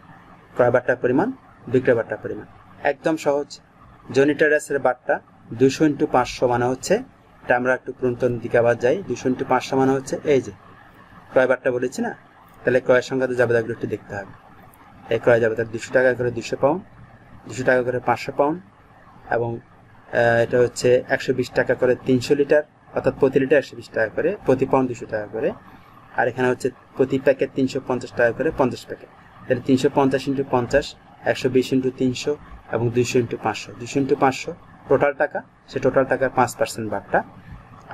ক্রয়বারটার পরিমাণ, বিক্রয়বারটার পরিমাণ। একদম সহজ। জনিটারাসের বারটা দুশো ইন্টু পাঁচশো মানে হচ্ছে, এটা আমরা একটু পুরন্তন দিকে আবার যাই, দুশো ইন্টু পাঁচশো মানে হচ্ছে, এই যে, ক্রয়বারটা বলেছি না? তাহলে ক্রয়ের সংখ্যা তো জাবেদাগুলো একটু দেখতে হবে। এই ক্রয় জাবেদার দুশো টাকা করে দুশো পাউন্ড, দুশো টাকা করে পাঁচশো পাউন্ড, এবং এটা হচ্ছে একশো বিশ টাকা করে তিনশো লিটার, অর্থাৎ প্রতি লিটার একশো বিশ টাকা করে, প্রতি পাউন্ড দুশো টাকা করে, আর এখানে হচ্ছে প্রতি প্যাকেট তিনশো পঞ্চাশ টাকা করে পঞ্চাশ প্যাকেট। তাহলে তিনশো পঞ্চাশ ইন্টু পঞ্চাশ, একশো বিশ ইন্টু তিনশো, এবং দুইশো ইন্টু পাঁচশো। দুশো ইন্টু পাঁচশো টোটাল টাকা, সে টোটাল টাকার পাঁচ পার্সেন্ট বারটা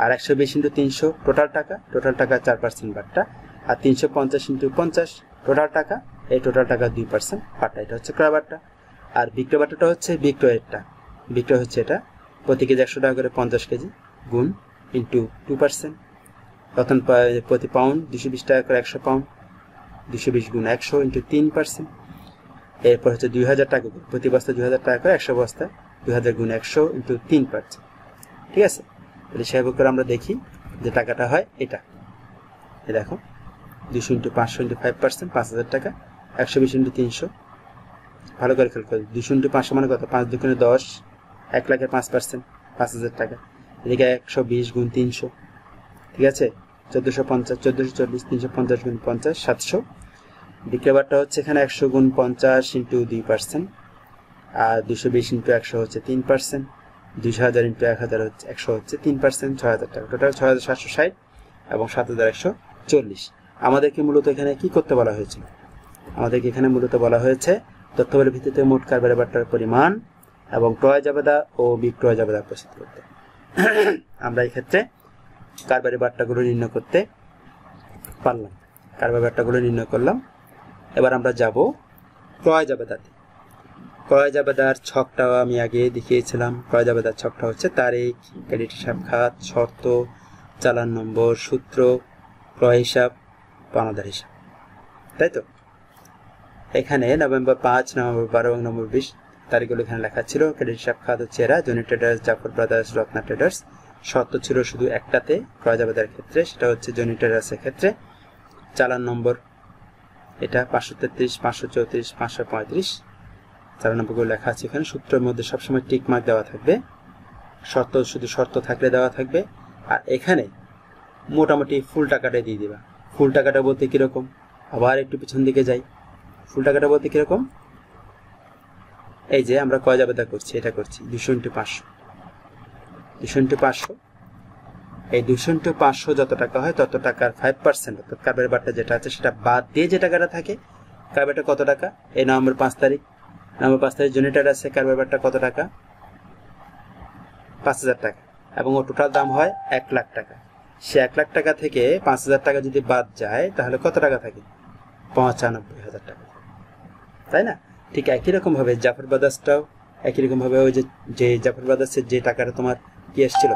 আর একশো বিশ ইন্টু তিনশো টোটাল টাকা টোটাল টাকা চার পার্সেন্ট বারটা আর তিনশো পঞ্চাশ ইন্টু পঞ্চাশ টোটাল টাকা, এই টোটাল টাকা দুই পার্সেন্ট বারটা এটা হচ্ছে ক্রয় আর বিক্রয় বারটাটা হচ্ছে বিক্রয়েরটা। বিক্রয় হচ্ছে এটা প্রতি কেজি একশো টাকা করে পঞ্চাশ কেজি গুণ ইন্টু টু পার্সেন্ট তখন প্রতি পাউন্ড দুশো বিশ টাকা করে একশো পাউন্ড দুশো বিশ গুণ একশো ইন্টু তিন পার্সেন্ট এরপর হচ্ছে দুই হাজার টাকা প্রতি বস্তা দুই হাজার টাকা করে একশো বস্তা দুই হাজার গুণ একশো ইন্টু তিন পার্সেন্ট। ঠিক আছে? তাহলে সেভাবে করে আমরা দেখি যে টাকাটা হয় এটা। এ দেখো, দুশো ইন্টু পাঁচশো ইন্টু ফাইভ পার্সেন্ট, পাঁচ হাজার টাকা, একশো বিশ ইন্টু তিনশো। ভালো করে খেয়াল করি, দুশো ইন্টু পাঁচশো মানে কত? পাঁচ দুগুণে দশ, এক লাখের পাঁচ পার্সেন্ট, পাঁচ হাজার টাকা। এদিকে একশো বিশ গুণ তিনশো। ঠিক আছে? চোদ্দোশো পঞ্চাশ, চোদ্দোশো চল্লিশ তিনশো পঞ্চাশ গুণ পঞ্চাশ, সাতশো। বিক্রয়বারটা হচ্ছে এখানে একশো গুণ পঞ্চাশ ইন্টু দুই পার্সেন্ট। দুশো বিশ ইন্টু একশো হচ্ছে তিন পার্সেন্ট। দুইশো হাজার ইন্টু এক হাজার হচ্ছে একশো হচ্ছে তিন পার্সেন্ট, ছয় হাজার টাকা। টোটাল ছয় হাজার সাতশো ষাট এবং সাত হাজার একশো চল্লিশ। আমাদেরকে মূলত এখানে কি করতে বলা হয়েছিল আমাদেরকে এখানে মূলত বলা হয়েছে, তথ্যবলের ভিত্তিতে মোট কারবারের বার্তার পরিমাণ এবং ক্রয় জাবেদা ও বিক্রয় জাবেদা প্রস্তুত করতে। আমরা এই ক্ষেত্রে কারবারি বার্তাগুলো নির্ণয় করতে পারলাম। কারবারি বার্তাগুলো নির্ণয় করলাম। এবার আমরা যাব ক্রয় জাবেদাতে। ক্রয় জাবেদার ছকটাও আমি আগে দেখিয়েছিলাম। ক্রয় জাবেদার ছকটা হচ্ছে তারিখ ক্রেডিট হিসাব খাত শর্ত, চালান নম্বর, সূত্র, ক্রয় হিসাব, পানাদার হিসাব। তাই তো? এখানে নভেম্বর পাঁচ, নভেম্বর বারো এবং নভেম্বর বিশ তারিখগুলো এখানে লেখা ছিল। ক্রেডিট হিসাব খাত হচ্ছে এরা Johnny traders, Jafar brothers, Ratna traders. শর্ত ছিল শুধু একটাতে ক্রয় জাবেদার ক্ষেত্রে, সেটা হচ্ছে জনি ট্রেডার্সের ক্ষেত্রে। চালান নম্বর, এটা পাঁচশো তেত্রিশ, পাঁচশো চৌত্রিশ, পাঁচশো পঁয়ত্রিশ। চালান নম্বরগুলো লেখা আছে এখানে। সূত্রের মধ্যে সবসময় টিক মার্ক দেওয়া থাকবে। শর্ত, শুধু শর্ত থাকলে দেওয়া থাকবে। আর এখানে মোটামুটি ফুল টাকাটাই দিয়ে দিবা। ফুল টাকাটা বলতে কীরকম? আবার একটু পিছন দিকে যাই। ফুল টাকাটা বলতে কীরকম? এই যে আমরা কয় জাবেদা করছি? এটা করছি। দুশো ইন্টু পাঁচশো। দুশো ইন্টু পাঁচশো। এই দুশো ইন্টু পাঁচশো যত টাকা হয় তত টাকার ফাইভ পার্সেন্ট অর্থাৎ কার্বের বারটা যেটা আছে সেটা বাদ দিয়ে যে টাকাটা থাকে কার্বেটা কত টাকা? এই নভেম্বর পাঁচ তারিখ। নভেম্বর পাঁচ তারিখ জুনিটার আছে কার্বের ব্যাপারটা, কত টাকা? পাঁচ হাজার টাকা। এবং ও টোটাল দাম হয় এক লাখ টাকা। সে এক লাখ টাকা থেকে পাঁচ হাজার টাকা যদি বাদ যায়, তাহলে কত টাকা থাকে? পঁচানব্বই হাজার টাকা। তাই না? ঠিক একই রকম ভাবে জাফর ব্রাদার্সটাও, একই রকম ভাবে ওই যে যে জাফর ব্রাদার্সের যে টাকাটা তোমার কি এসেছিল?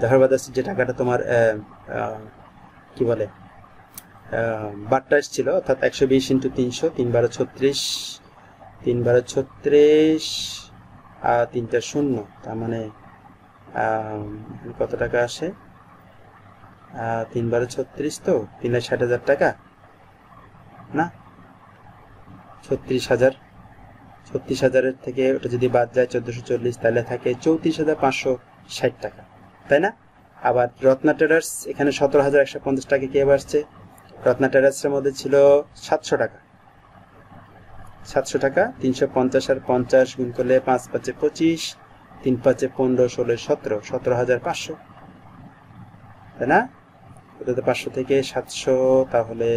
জাফর ব্রাদার্সের যে টাকাটা তোমার কি বলে? বারটা এসেছিল, অর্থাৎ একশো বিশ ইন্টু তিনশো, তিন বারো ছত্রিশ তিন বারো ছত্রিশ আর তিনটা শূন্য। তার মানে কত টাকা আসে? তিন বারো ছত্রিশ তো? তিন লাখ ষাট হাজার টাকা? না? ছত্রিশ হাজার। ছত্রিশ হাজারের থেকে ওটা যদি বাদ যায় চোদ্দশো চল্লিশ, তাহলে থাকে চৌত্রিশ হাজার পাঁচশো ষাট টাকা। তাই না? আবার রত্না ট্রেডার্স, এখানে সতেরো হাজার একশো পঞ্চাশ টাকা কে আসছে রত্না ট্রেডার্সের মধ্যে ছিল সাতশো টাকা। সাতশো টাকা, তিনশো পঞ্চাশ আর পঞ্চাশ গুণ করলে পাঁচ পাঁচে পঁচিশ, তিন পাঁচে পনেরো, ষোলো, সতেরো সতেরো হাজার পাঁচশো। তাই না? ওটাতে পাঁচশো থেকে সাতশো, তাহলে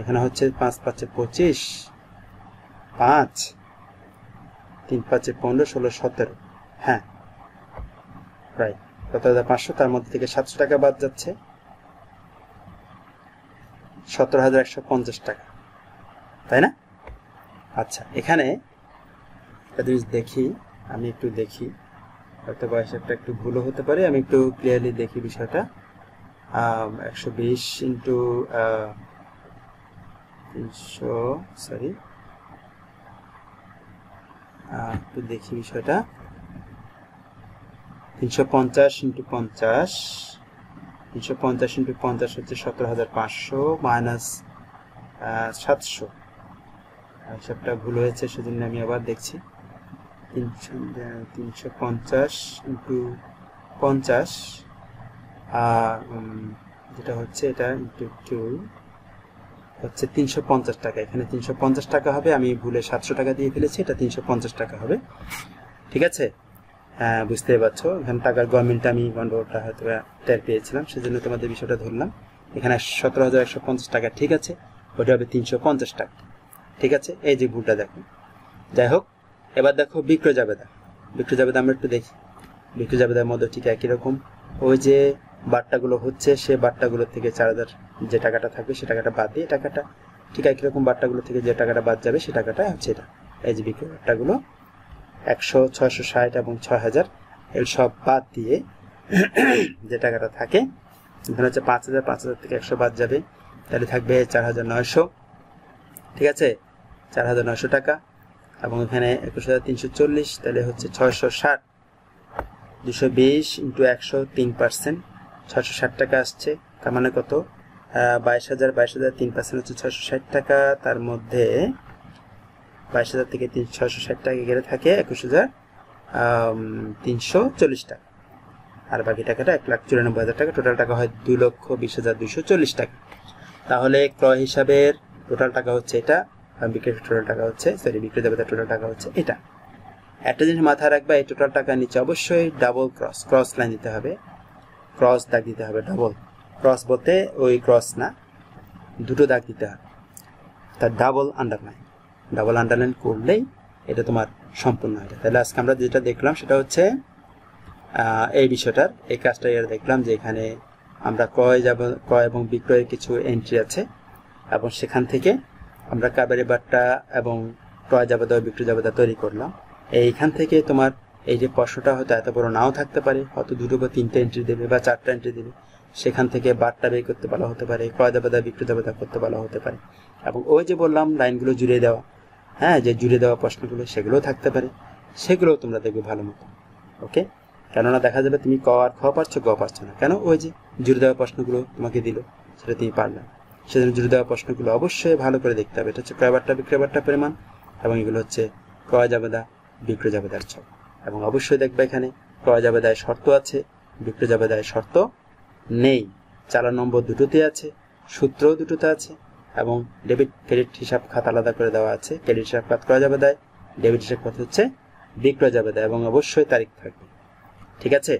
এখানে হচ্ছে পাঁচ পাঁচে পঁচিশ, পাঁচ, তিন পাঁচে পনেরো, ষোলো, সতেরো। হ্যাঁ রাইট সতেরো হাজার পাঁচশো, তার মধ্যে থেকে সাতশো টাকা বাদ যাচ্ছে। সতেরো হাজার একশো পঞ্চাশ টাকা। তাই না? আচ্ছা এখানে একটা দেখি, আমি একটু দেখি। হয়তো বা হিসাবটা একটু ভুলও হতে পারে, আমি একটু ক্লিয়ারলি দেখি বিষয়টা। একশো বিশ ইন্টু তিনশো সরি একটু দেখি বিষয়টা। তিনশো পঞ্চাশ ইন্টু পঞ্চাশ। তিনশো পঞ্চাশ ইন্টু পঞ্চাশ হচ্ছে সতেরো হাজার পাঁচশো মাইনাস সাতশো। হিসাবটা ভুল হয়েছে, সেজন্য আমি আবার দেখছি। তিনশো তিনশো পঞ্চাশ ইন্টু পঞ্চাশ যেটা হচ্ছে এটা ইন্টু টু, হচ্ছে তিনশো পঞ্চাশ টাকা। এখানে তিনশো পঞ্চাশ টাকা হবে, আমি ভুলে সাতশো টাকা দিয়ে ফেলেছি, এটা তিনশো পঞ্চাশ টাকা হবে। ঠিক আছে? বুঝতে পারছ। এখানে টাকার গভর্নমেন্টে আমি গন্ডগোলটা হয়তো টের পেয়েছিলাম, সেজন্য তোমাদের বিষয়টা ধরলাম। এখানে সতেরো হাজার একশো পঞ্চাশ টাকা ঠিক আছে, ওটা হবে তিনশো পঞ্চাশ টাকা। ঠিক আছে? এই যে ভুলটা দেখো। যাই হোক, এবার দেখো বিক্রয় জাবেদা। বিক্রয় জাবেদা আমরা একটু দেখি। বিক্রয় জাবেদার মধ্যে ঠিক একই রকম। ওই যে বার্তাগুলো হচ্ছে, সে বার্তাগুলো থেকে চার হাজার যে টাকাটা থাকবে, সে টাকাটা বাদ দিয়ে টাকাটা, ঠিক একই রকম বার্তাগুলো থেকে যে টাকাটা বাদ যাবে, সে টাকাটা হচ্ছে এটা। এই যে বিক্রয় বার্তাগুলো একশো, ছয়শো ষাট এবং ছয় হাজার। এর সব বাদ দিয়ে যে টাকাটা থাকে, এখানে হচ্ছে পাঁচ হাজার পাঁচ হাজার থেকে একশো বাদ যাবে। তাহলে থাকবে চার হাজার নয়শো। ঠিক আছে? চার হাজার নয়শো টাকা। এবং এখানে একুশ হাজার তিনশো চল্লিশ, তাহলে হচ্ছে ছয়শো ষাট। দুশো বিশ ইন্টু একশো তিন পার্সেন্ট। ছয়শো ষাট টাকা আসছে। তার মানে কত? বাইশ হাজার বাইশ হাজার তিন পার্সেন্ট হচ্ছে ছয়শো ষাট টাকা। তার মধ্যে বাইশ হাজার থেকে তিন ছয়শো ষাট টাকা গেলে থাকে, একুশ হাজার তিনশো চল্লিশ টাকা। আর বাকি টাকাটা এক লাখ চুরানব্বই হাজার টাকা টোটাল টাকা হয় দুই লক্ষ বিশ হাজার দুইশো চল্লিশ টাকা। তাহলে ক্রয় হিসাবের টোটাল টাকা হচ্ছে এটা, আর বিক্রির টোটাল টাকা হচ্ছে সরি বিক্রেতা দেবে টোটাল টাকা হচ্ছে এটা। একটা জিনিস মাথায় রাখবে, এই টোটাল টাকার নিচে অবশ্যই ডাবল ক্রস ক্রস লাইন দিতে হবে। ক্রস দাগ দিতে হবে ডাবল ক্রস বলতে ওই ক্রস না, দুটো দাগ দিতে হবে। তার ডাবল আন্ডারলাইন ডাবল আন্ডারলাইন করলেই এটা তোমার সম্পূর্ণ হয়ে যায়। তাহলে আজকে আমরা যেটা দেখলাম সেটা হচ্ছে এই বিষয়টার। এই কাজটা এর দেখলাম যে এখানে আমরা ক্রয় যাব, ক্রয় এবং বিক্রয়ের কিছু এন্ট্রি আছে এবং সেখান থেকে আমরা কাবারি বাট্টা এবং ক্রয় জাবেদা ও বিক্রয় জাবেদা তৈরি করলাম। এইখান থেকে তোমার এই যে প্রশ্নটা হয়তো এত বড় নাও থাকতে পারে, হয়তো দুটো বা তিনটে এন্ট্রি দেবে বা চারটা এন্ট্রি দেবে। সেখান থেকে বাট্টা বের করতে বলা হতে পারে, ক্রয় জাবেদা বিক্রয় জাবেদা করতে বলা হতে পারে। এবং ওই যে বললাম লাইনগুলো জুড়ে দেওয়া হ্যাঁ যে জুড়ে দেওয়া প্রশ্নগুলো, সেগুলোও থাকতে পারে। সেগুলোও তোমরা দেখবে ভালো মতো। ওকে কেননা দেখা যাবে তুমি ক আর খ পারছ, গ পারছ না। কেন? ওই যে জুড়ে দেওয়া প্রশ্নগুলো তোমাকে দিল, সেটা তুমি পারলে। সেজন্য জুড়ে দেওয়া প্রশ্নগুলো অবশ্যই ভালো করে দেখতে হবে। এটা হচ্ছে ক্রয়বারটা, বিক্রয়বারটা পরিমাণ এবং এগুলো হচ্ছে ক্রয় জাবেদা, বিক্রয় জাবেদার ছক। এবং অবশ্যই দেখবে এখানে ক্রয় জাবেদায় শর্ত আছে, বিক্রয় জাবেদায় শর্ত নেই। চালান নম্বর দুটোতে আছে, সূত্রও দুটোতে আছে এবং ডেবিট ক্রেডিট হিসাব খাত আলাদা করে দেওয়া আছে। ক্রেডিট হিসাব খাত করা যাবে দেয় ডেবিট হিসাব খাত হচ্ছে বিক্রয় যাবে দেয় এবং অবশ্যই তারিখ থাকবে। ঠিক আছে?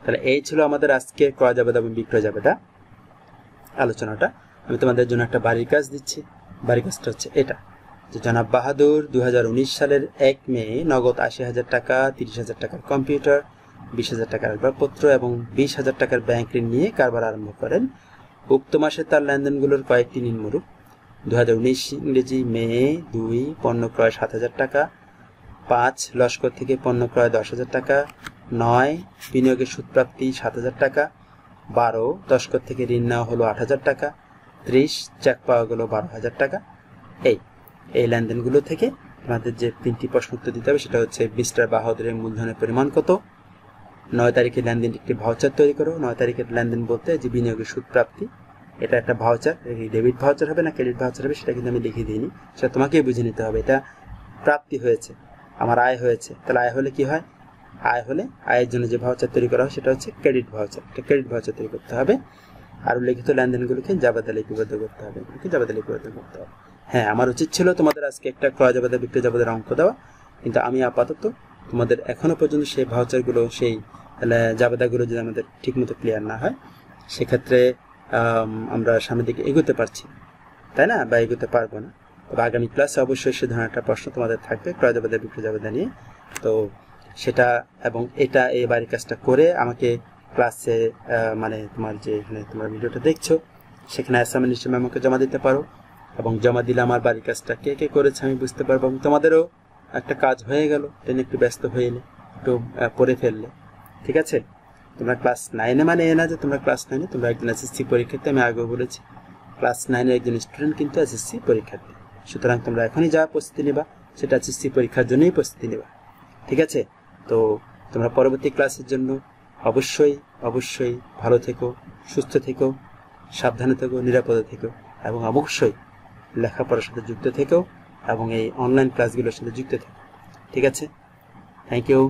তাহলে এই ছিল আমাদের আজকে করা যাবে এবং বিক্রয় যাবে দা আলোচনাটা। আমি তোমাদের জন্য একটা বাড়ির কাজ দিচ্ছি। বাড়ির কাজটা হচ্ছে এটা। যে জনাব বাহাদুর দুই হাজার উনিশ সালের এক মে নগদ আশি হাজার টাকা, তিরিশ হাজার টাকার কম্পিউটার, বিশ হাজার টাকার আসবাবপত্র এবং বিশ হাজার টাকার ব্যাংক ঋণ নিয়ে কারবার আরম্ভ করেন। উক্ত মাসে তার লেনদেনগুলোর কয়েকটি নিম্নরূপ। দু হাজার উনিশ ইংরেজি মে দুই, পণ্য ক্রয় সাত হাজার টাকা। পাঁচ, লস্কর থেকে পণ্য ক্রয় দশ হাজার টাকা। নয়, বিনিয়োগের সুদপ্রাপ্তি সাত হাজার টাকা। বারো দশকর থেকে ঋণ নেওয়া হলো আট হাজার টাকা। ত্রিশ চেক পাওয়া গেলো বারো হাজার টাকা। এই এই লেনদেনগুলো থেকে আমাদের যে তিনটি প্রশ্ন উত্তর দিতে হবে সেটা হচ্ছে মিস্টার বাহাদুরের মূলধনের পরিমাণ কত? নয় তারিখের লেনদেন একটি ভাউচার তৈরি করো। নয় তারিখের লেনদেন বলতে যে বিনিয়োগের সুদ প্রাপ্তি এটা একটা ভাউচার ডেবিট ভাউচার হবে না ক্রেডিট ভাউচার হবে সেটা কিন্তু আমি লিখে দিইনি। সেটা তোমাকেই বুঝে নিতে হবে, এটা প্রাপ্তি হয়েছে, আমার আয় হয়েছে। তাহলে আয় হলে কি হয়? আয় হলে আয়ের জন্য যে ভাউচার তৈরি করা হয় সেটা হচ্ছে ক্রেডিট ভাউচার একটা ক্রেডিট ভাউচার তৈরি করতে হবে। আর উল্লেখিত লেনদেনগুলোকে জাবাদা লিপিবদ্ধ করতে হবে জাবাদা লিপিবদ্ধ করতে হবে। হ্যাঁ আমার উচিত ছিল তোমাদের আজকে একটা ক্রয় জাবাদা বিক্রয় জাবাদের অঙ্ক দেওয়া, কিন্তু আমি আপাতত তোমাদের এখনও পর্যন্ত সেই ভাউচারগুলো সেই জাবেদাগুলো যদি আমাদের ঠিকমতো ক্লিয়ার না হয়, সেক্ষেত্রে আমরা সামনের দিকে এগোতে পারছি। তাই না? বা এগোতে পারব না। তবে আগামী ক্লাসে অবশ্যই সে ধরনের একটা প্রশ্ন তোমাদের থাকবে ক্রয় জাবেদা বিক্রয় জাবেদা নিয়ে। তো সেটা এবং এটা এই বাড়ির কাজটা করে আমাকে ক্লাসে মানে তোমার যে এখানে তোমার ভিডিওটা দেখছ, সেখানে অ্যাসাইনমেন্ট হিসেবে আমাকে জমা দিতে পারো। এবং জমা দিলে আমার বাড়ির কাজটা কে কে করেছে আমি বুঝতে পারব এবং তোমাদেরও একটা কাজ হয়ে গেল টেনে একটু ব্যস্ত হয়ে এলে, একটু পড়ে ফেললে। ঠিক আছে? তোমরা ক্লাস নাইনে মানে এ না যে তোমরা ক্লাস নাইনে তোমরা একজন এসএসসি পরীক্ষার্থী, আমি আগেও বলেছি ক্লাস নাইনের একজন স্টুডেন্ট কিন্তু এসএসসি পরীক্ষার্থী। সুতরাং তোমরা এখনই যা প্রস্তুতি নেবা, সেটা এসএসসি পরীক্ষার জন্যই প্রস্তুতি নেবা। ঠিক আছে? তো তোমরা পরবর্তী ক্লাসের জন্য অবশ্যই অবশ্যই ভালো থেকো, সুস্থ থেকো, সাবধানে থেকো, নিরাপদে থেকো, এবং অবশ্যই লেখাপড়ার সাথে যুক্ত থেকো, এবং এই অনলাইন ক্লাসগুলোর সাথে যুক্ত থেকো। ঠিক আছে? Thank you